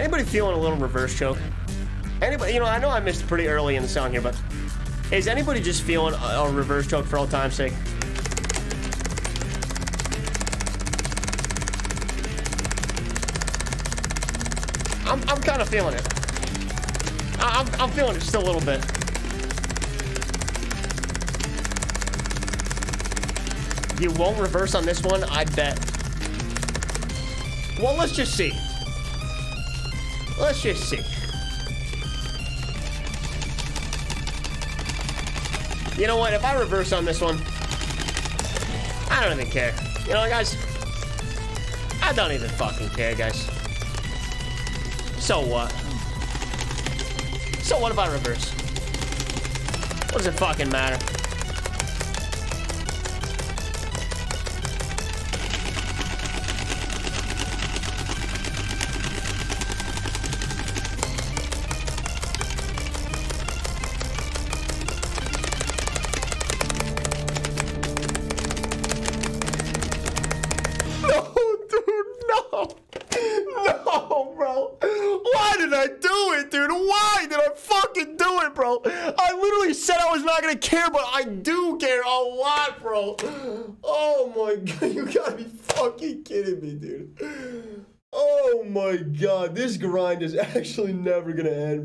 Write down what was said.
Anybody feeling a little reverse choke? Anybody, you know, I know I missed pretty early in the song here, but is anybody just feeling a, a reverse choke for all time's sake? I'm, I'm kind of feeling it. I, I'm, I'm feeling it just a little bit. You won't reverse on this one, I bet. Well, let's just see. Let's just see. You know what? If I reverse on this one, I don't even care. You know, guys, I don't even fucking care, guys. So what? So what if I reverse? What does it fucking matter? No, bro. Why did I do it, dude? Why did I fucking do it, bro? I literally said I was not gonna care, but I do care a lot, bro. Oh my god, you gotta be fucking kidding me, dude. Oh my god, this grind is actually never gonna end.